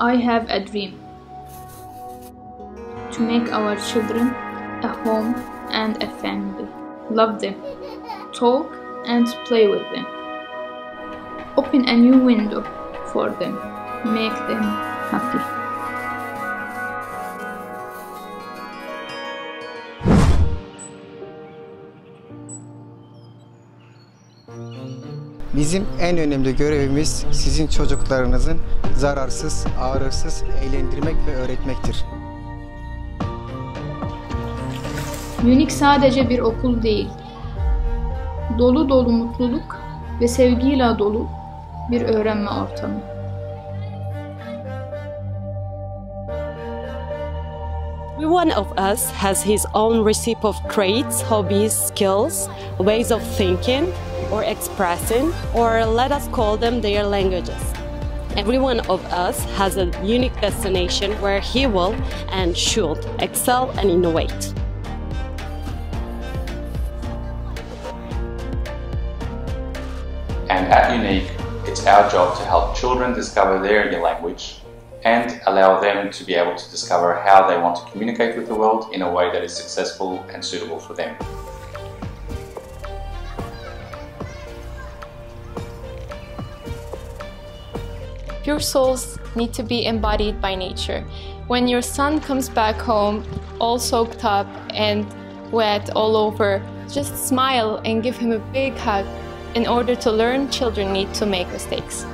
I have a dream to make our children a home and a family. Love them, talk and play with them. Open a new window for them, make them happy. Bizim en önemli görevimiz sizin çocuklarınızın zararsız, ağrısız eğlendirmek ve öğretmektir. Unique sadece bir okul değil. Dolu dolu mutluluk ve sevgiyle dolu bir öğrenme ortamı. Every one of us has his own recipe of traits, hobbies, skills, ways of thinking or expressing, or let us call them their languages. Every one of us has a unique destination where he will and should excel and innovate. And at uNiK, it's our job to help children discover their language and allow them to be able to discover how they want to communicate with the world in a way that is successful and suitable for them. Pure souls need to be embodied by nature. When your son comes back home, all soaked up and wet all over, just smile and give him a big hug. In order to learn, children need to make mistakes.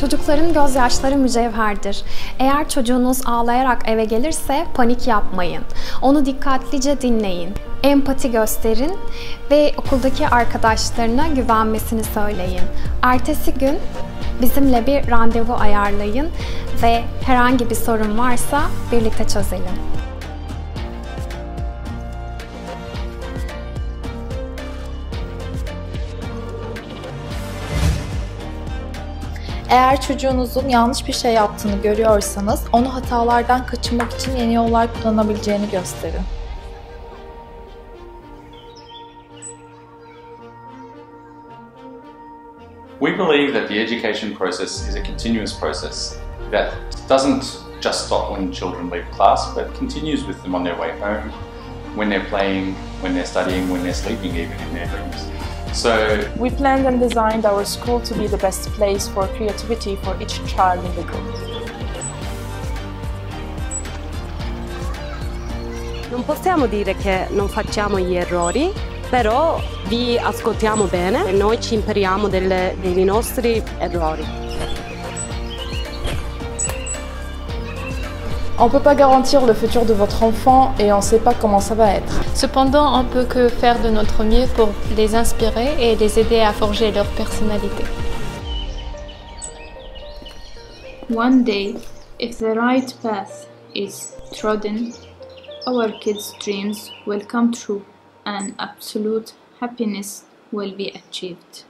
Çocukların gözyaşları mücevherdir. Eğer çocuğunuz ağlayarak eve gelirse panik yapmayın. Onu dikkatlice dinleyin. Empati gösterin ve okuldaki arkadaşlarına güvenmesini söyleyin. Ertesi gün bizimle bir randevu ayarlayın ve herhangi bir sorun varsa birlikte çözelim. Eğer çocuğunuzun yanlış bir şey yaptığını görüyorsanız onu hatalardan kaçınmak için yeni yollar kullanabileceğini gösterin. We believe that the education process is a continuous process that doesn't just stop when children leave class, but continues with them on their way home, when they're playing, when they're studying, when they're sleeping, even in their rooms. So We planned and designed our school to be the best place for creativity for each child in the group. Non possiamo dire che non facciamo gli errori, però vi ascoltiamo bene e noi ci impariamo delle- dei nostri errori. On ne peut pas garantir le futur de votre enfant et on ne sait pas comment ça va être. Cependant, on peut que faire de notre mieux pour les inspirer et les aider à forger leur personnalité. One day, if the right path is trodden, our kids' dreams will come true and absolute happiness will be achieved.